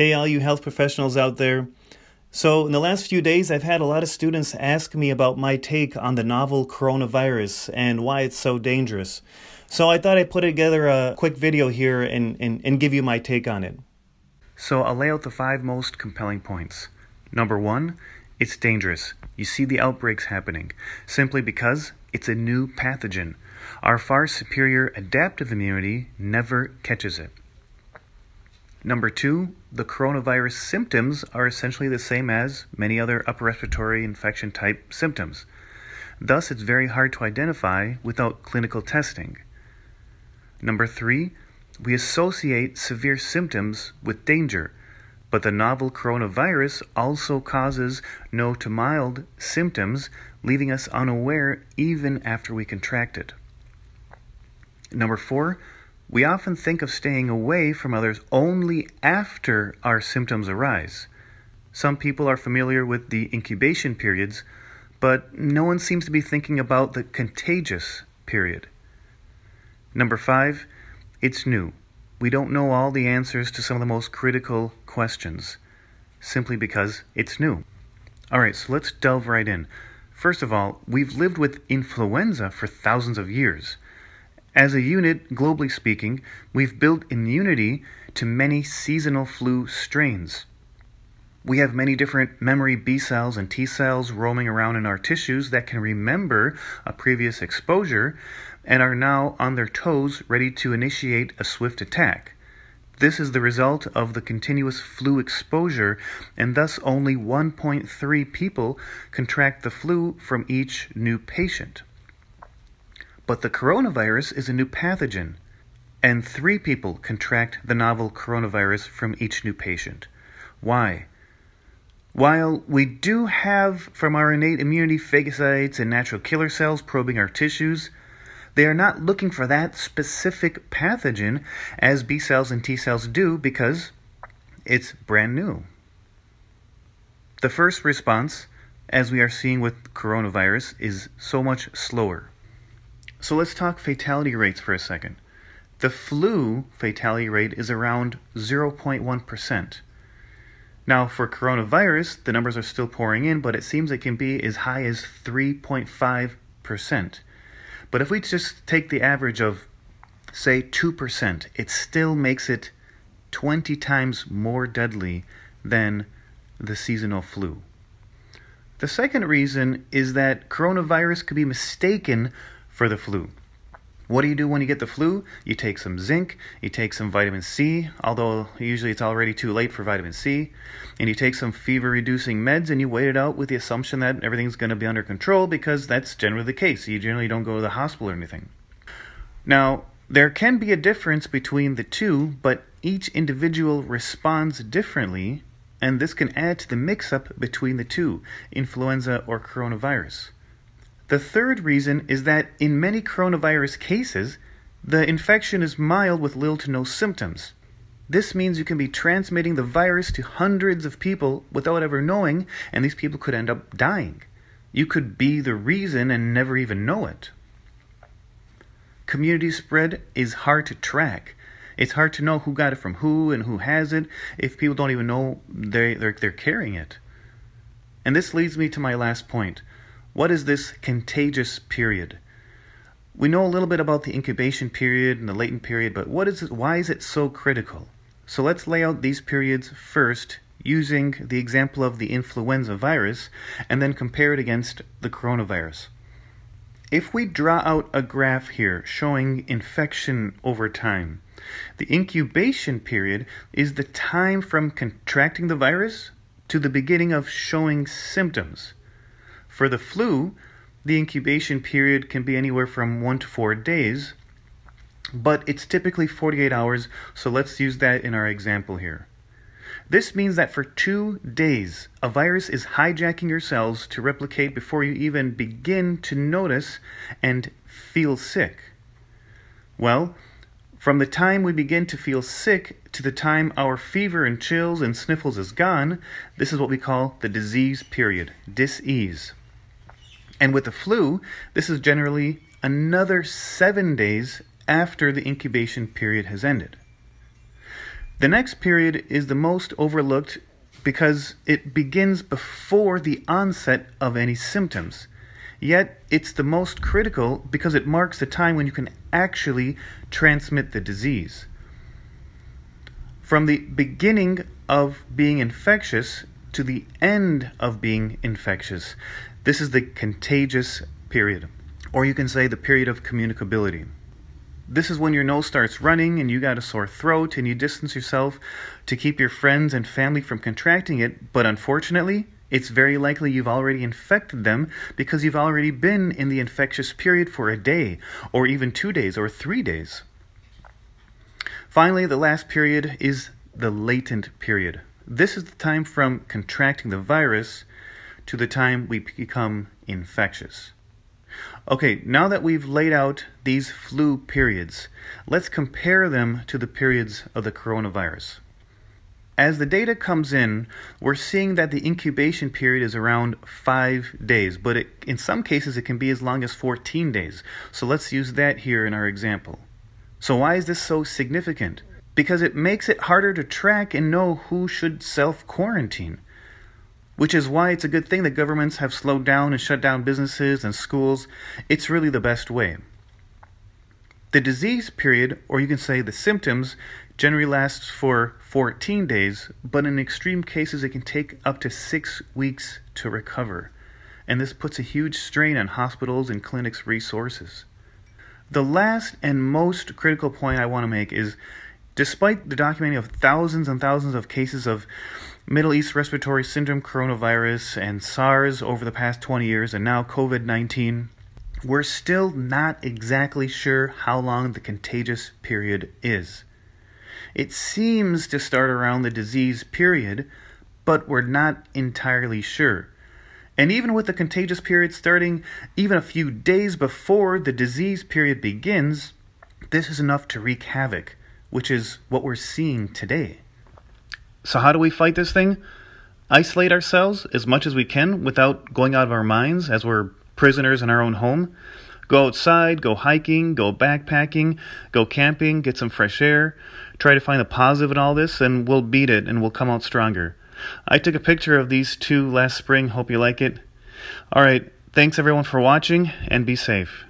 Hey, all you health professionals out there. So, in the last few days, I've had a lot of students ask me about my take on the novel coronavirus and why it's so dangerous. So, I thought I'd put together a quick video here and, and, and give you my take on it. So, I'll lay out the five most compelling points. Number one, it's dangerous. You see the outbreaks happening simply because it's a new pathogen. Our far superior adaptive immunity never catches it. Number two, the coronavirus symptoms are essentially the same as many other upper respiratory infection type symptoms. Thus, it's very hard to identify without clinical testing. Number three, we associate severe symptoms with danger, but the novel coronavirus also causes no to mild symptoms, leaving us unaware even after we contract it. Number four, we often think of staying away from others only after our symptoms arise. Some people are familiar with the incubation periods, but no one seems to be thinking about the contagious period. Number five, it's new. We don't know all the answers to some of the most critical questions simply because it's new. All right, so let's delve right in. First of all, we've lived with influenza for thousands of years. As a unit, globally speaking, we've built immunity to many seasonal flu strains. We have many different memory B cells and T cells roaming around in our tissues that can remember a previous exposure and are now on their toes ready to initiate a swift attack. This is the result of the continuous flu exposure, and thus only 1.3 people contract the flu from each new patient. But the coronavirus is a new pathogen, and three people contract the novel coronavirus from each new patient. Why? While we do have from our innate immunity phagocytes and natural killer cells probing our tissues, they are not looking for that specific pathogen as B cells and T cells do because it's brand new. The first response, as we are seeing with coronavirus, is so much slower. So let's talk fatality rates for a second. The flu fatality rate is around 0.1%. Now, for coronavirus, the numbers are still pouring in, but it seems it can be as high as 3.5%. But if we just take the average of, say, 2%, it still makes it 20 times more deadly than the seasonal flu. The second reason is that coronavirus could be mistaken for the flu. What do you do when you get the flu? You take some zinc, you take some vitamin C, although usually it's already too late for vitamin C, and you take some fever reducing meds and you wait it out with the assumption that everything's going to be under control because that's generally the case. You generally don't go to the hospital or anything. Now, there can be a difference between the two, but each individual responds differently, and this can add to the mix up between the two influenza or coronavirus. The third reason is that in many coronavirus cases, the infection is mild with little to no symptoms. This means you can be transmitting the virus to hundreds of people without ever knowing, and these people could end up dying. You could be the reason and never even know it. Community spread is hard to track. It's hard to know who got it from who and who has it if people don't even know they, they're, they're carrying it. And this leads me to my last point. What is this contagious period? We know a little bit about the incubation period and the latent period, but what is it, why is it so critical? So let's lay out these periods first using the example of the influenza virus and then compare it against the coronavirus. If we draw out a graph here showing infection over time, the incubation period is the time from contracting the virus to the beginning of showing symptoms. For the flu, the incubation period can be anywhere from one to four days, but it's typically 48 hours, so let's use that in our example here. This means that for two days, a virus is hijacking your cells to replicate before you even begin to notice and feel sick. Well, from the time we begin to feel sick to the time our fever and chills and sniffles is gone, this is what we call the disease period, dis-ease. And with the flu, this is generally another seven days after the incubation period has ended. The next period is the most overlooked because it begins before the onset of any symptoms. Yet, it's the most critical because it marks the time when you can actually transmit the disease. From the beginning of being infectious to the end of being infectious, this is the contagious period, or you can say the period of communicability. This is when your nose starts running and you got a sore throat and you distance yourself to keep your friends and family from contracting it, but unfortunately, it's very likely you've already infected them because you've already been in the infectious period for a day, or even two days, or three days. Finally, the last period is the latent period. This is the time from contracting the virus to the time we become infectious. Okay, now that we've laid out these flu periods, let's compare them to the periods of the coronavirus. As the data comes in, we're seeing that the incubation period is around five days, but it, in some cases it can be as long as 14 days. So let's use that here in our example. So, why is this so significant? Because it makes it harder to track and know who should self quarantine which is why it's a good thing that governments have slowed down and shut down businesses and schools. It's really the best way. The disease period, or you can say the symptoms, generally lasts for 14 days, but in extreme cases, it can take up to six weeks to recover. And this puts a huge strain on hospitals and clinics' resources. The last and most critical point I want to make is despite the documenting of thousands and thousands of cases of Middle East respiratory syndrome, coronavirus, and SARS over the past 20 years, and now COVID 19, we're still not exactly sure how long the contagious period is. It seems to start around the disease period, but we're not entirely sure. And even with the contagious period starting even a few days before the disease period begins, this is enough to wreak havoc, which is what we're seeing today. So, how do we fight this thing? Isolate ourselves as much as we can without going out of our minds as we're prisoners in our own home. Go outside, go hiking, go backpacking, go camping, get some fresh air. Try to find the positive in all this, and we'll beat it and we'll come out stronger. I took a picture of these two last spring. Hope you like it. All right. Thanks everyone for watching and be safe.